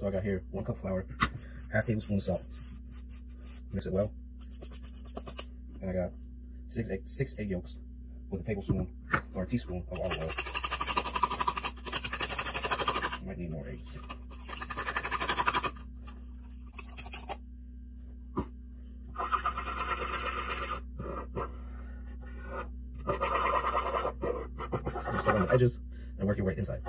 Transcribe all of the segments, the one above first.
So I got here one cup flour, half tablespoon of salt. Mix it well. And I got six egg, six egg yolks with a tablespoon or a teaspoon of olive oil. Might need more eggs. Just the edges and work your way inside.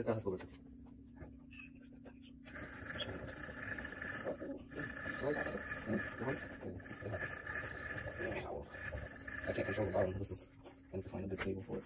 I can't control the bottom. This is, I need to find a good table for it.